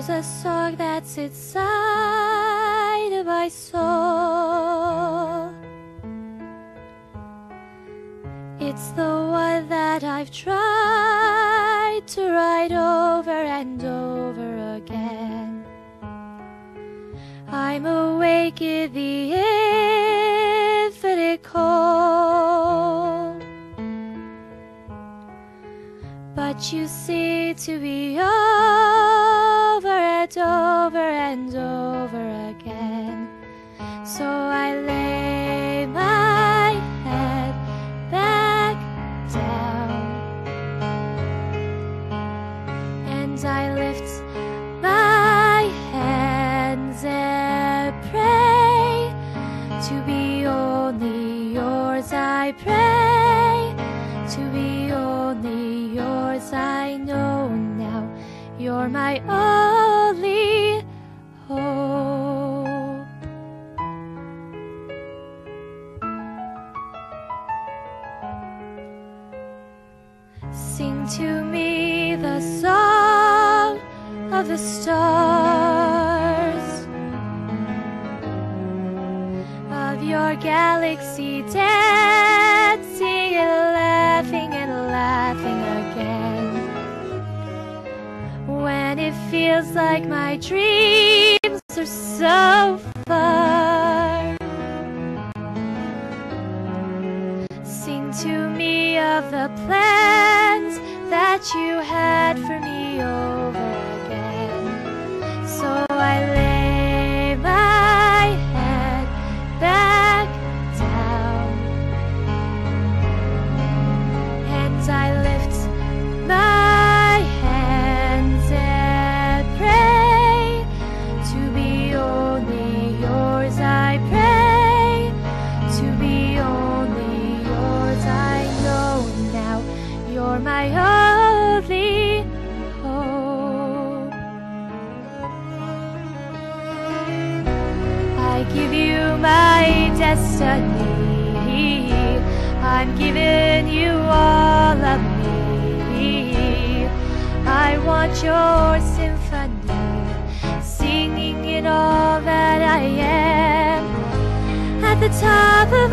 There's a song that's inside of my soul. It's the one that I've tried to write over and over again. I'm awake in the infinite cold. But you seem to be over over and over again. So I lay my head back down and I lift my hands and pray to be only yours. I pray to be only yours. I know now you're my only Sing to me the song of the stars of your galaxy dancing and laughing and laughing again. When it feels like my dreams are so that you had for me destiny. I'm giving you all of me. I want your symphony, singing in all that I am. At the top of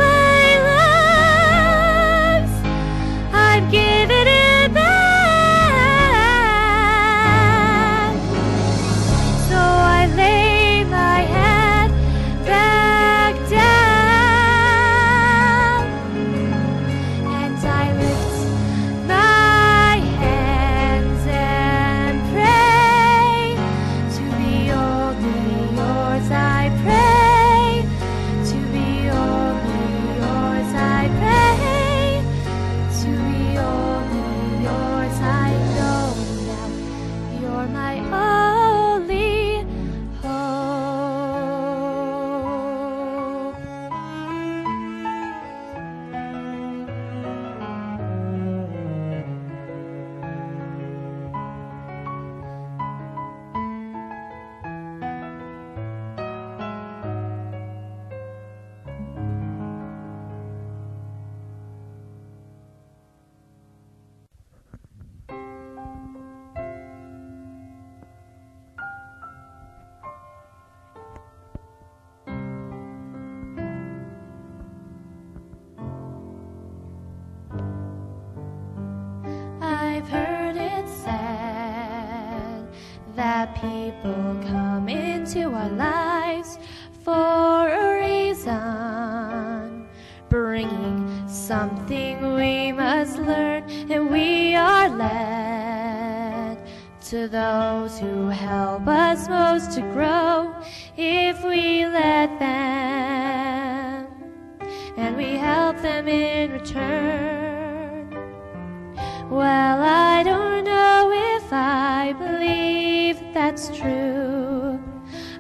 people come into our lives for a reason, bringing something we must learn, and we are led to those who help us most to grow if we let them, and we help them in return. Well, I don't know if I believe that's true,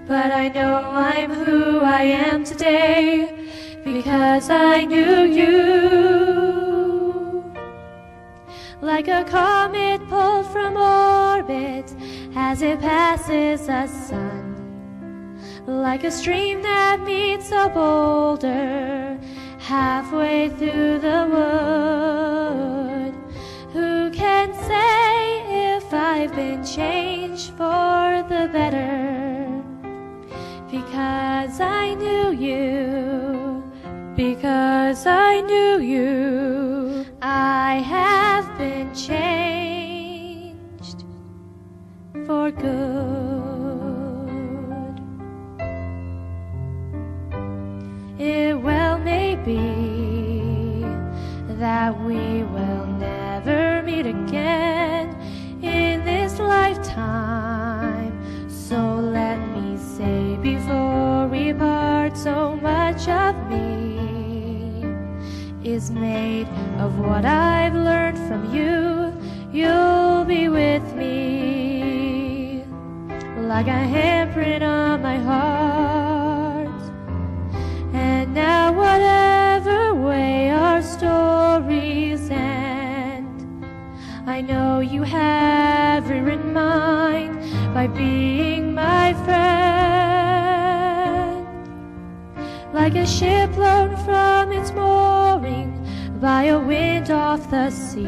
but I know I'm who I am today because I knew you. Like a comet pulled from orbit as it passes the sun, like a stream that meets a boulder halfway through the wood. Who can say if I've been changed for the better. Because I knew you, because I knew you, I have been changed for good. It well may be that we will so much of me is made of what I've learned from you. You'll be with me like a handprint on my heart. And now, whatever way our stories end, I know you have rewritten mine by being my friend. Like a ship blown from its mooring by a wind off the sea.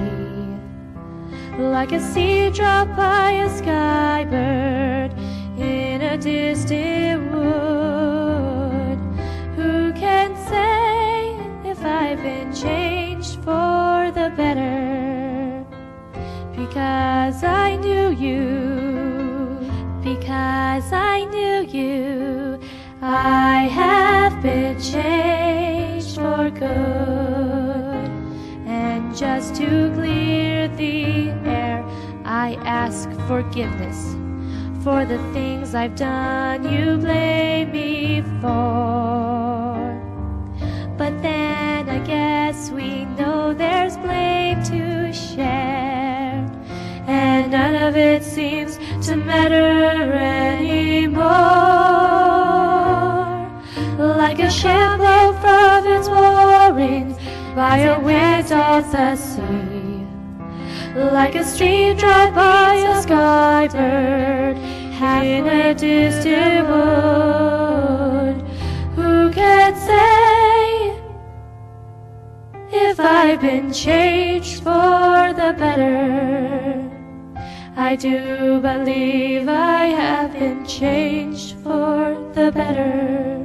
Like a sea drop by a sky bird in a distant wood. Who can say if I've been changed for the better? Because I knew you, because I knew you, I have been changed for good. And just to clear the air, I ask forgiveness for the things I've done you blame me for. But then I guess we know there's blame to share, and none of it seems to matter anymore. A ship from its moorings by a wind off the sea. Like a stream dropped by a sky skybird in a distant wood. Who can say if I've been changed for the better? I do believe I have been changed for the better.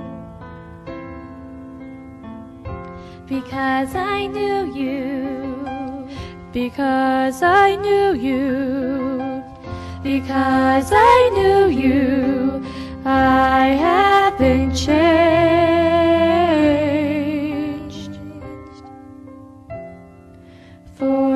Because I knew you, because I knew you, because I knew you, I have been changed. For